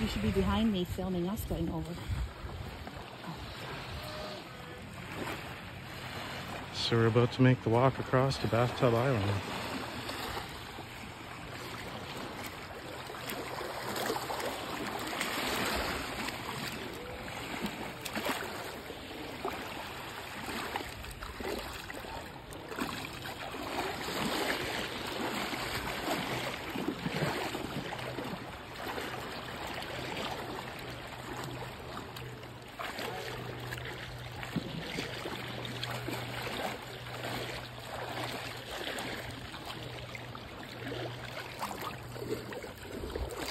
You should be behind me filming us going over. So we're about to make the walk across to Bathtub Island.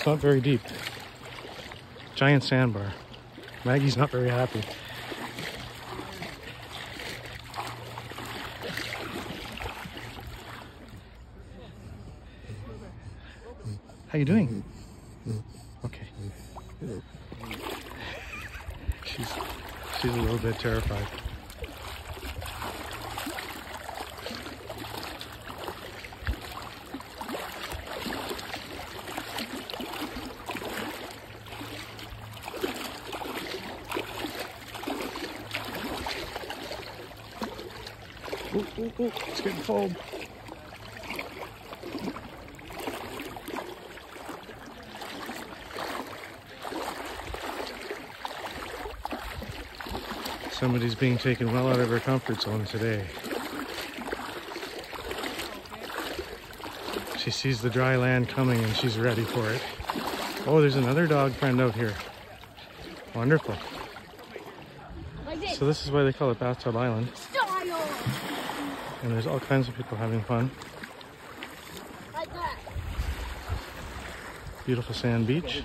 Not very deep. Giant sandbar. Maggie's not very happy. How you doing? Okay. She's she's a little bit terrified. Ooh, ooh, ooh, it's getting foam. Somebody's being taken well out of her comfort zone today. She sees the dry land coming and she's ready for it. Oh, there's another dog friend out here. Wonderful. So this is why they call it Bathtub Island. And there's all kinds of people having fun. Beautiful sand beach.